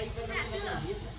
Itu.